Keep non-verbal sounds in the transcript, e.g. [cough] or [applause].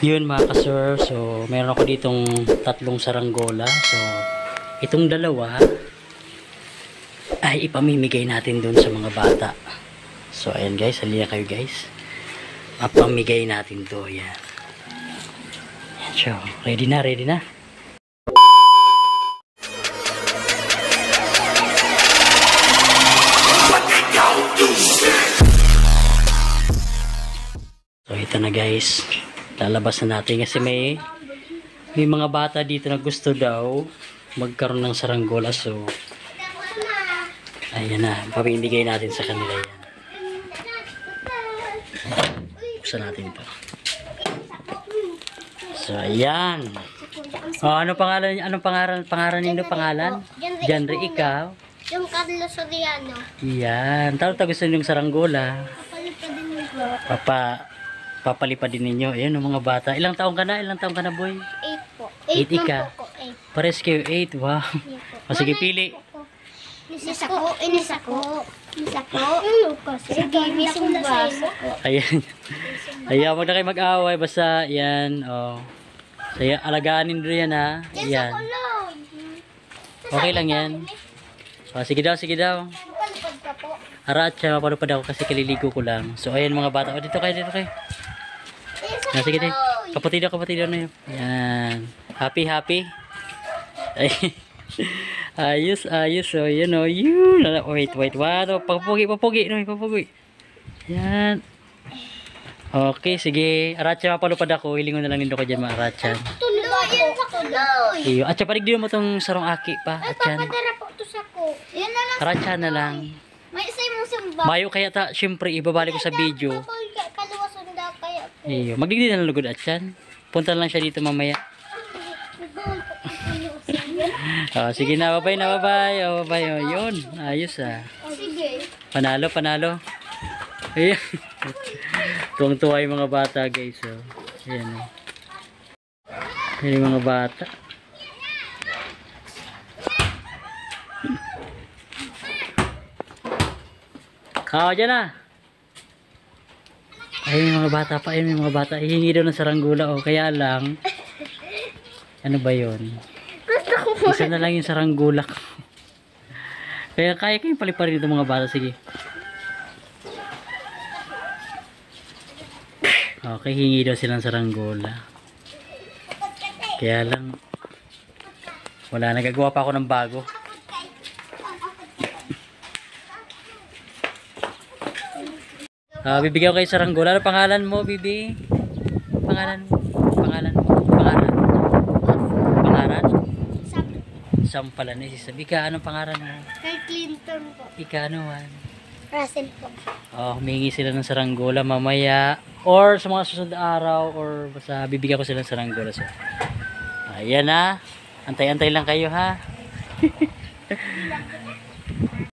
Yun mga kasur, so meron ako ditong tatlong saranggola. So itong dalawa ay ipamimigay natin doon sa mga bata. So ayan guys, halina kayo guys. Mapamigay natin to, yan. Yan oh. ready na, ready na. So ito na guys. Lalabas na natin kasi may may mga bata dito na gusto daw magkaroon ng saranggola. So ayan na. Pamimigay natin sa kanila yan. Buksan natin to. So ayan. Oh, ano pangalan anong pangalan pangalan niyo pangalan? Janre ikaw. Yung Carlos Soriano. Yan. Tawag ta gusto niyong saranggola. Po. Papa papalipad din ninyo. Ayan ang mga bata. Ilang taong ka na? Ilang taong ka na, boy? Eight po. Eight lang ika? po. Eight. Pares kayo 8. Wow. O sige, pili. Inis ako. Inis ako. Inis ako. Ano kasi? Sige, misong baso. Ayan. Ayan, wag na kayo mag-away. Basta, yan. Oh. So, yan, alagaan ninyo yan, ha? Yan. Okay lang yan. O, sige daw, sige daw. Harat siya, mapalupad ako kasi kaliligo ko lang. So, ayan mga bata. O, dito kayo, dito kayo. Na, sige din. Kapatid ako, kapatid na yun. Yan. Happy, happy. Ay. [laughs] ayos, ayos. So, o. Yun. Ala, Wait, wait. What? Papugi, papugi. No, papugi. Yan. Okay, sige. Aratcha, mapalupad ako. Hilingon na lang nito ko dyan, mga Aratcha. Tuloy. Yan sa tuloy. Iyo. At siya, paligdiyo mo tong sarong aki pa. At yan. Papadara po to sa ko. Yan na lang. Aratcha na lang. May isa yung sumba. Mayo kaya ta, syempre, ibabalik ko sa video. Kaluwasan daw kaya po. Iyo. Magdigdi na lugod at yan. Punta lang siya dito mamaya. Oh, [laughs] sige na, babay na, babay. Oh, babay. Oh, yun. Ayos ah. Sige. Panalo, panalo. Ayan. Tuwang-tuwa yung mga bata, guys. Oh. Ayan. Oh. Ayan yung mga bata. Oo, dyan na. Yung mga bata pa. Yung mga bata. Hihingi daw ng saranggula. Oh. Kaya lang. Ano ba yun? Isa na lang yung saranggula ko. [laughs] Kaya kaya kayong paliparin ito mga bata. Sige. Okay, hingi daw silang saranggola. Kaya lang, wala, nagagawa pa ako ng bago. Ah, bibigyan ko kayo saranggola. Ano pangalan mo, Bibi? Pangalan mo? Pangalan mo? Pangalan? Pangalan? Sam pala na si Sam. Ika, anong pangalan mo? Kay Clinton po. Ika, ano man? Russell po. Oh, humingi sila ng saranggola mamaya or sa mga susunod araw or basta bibigyan ko sila ng saranggola. So, ayan na. Antay-antay lang kayo ha. [laughs]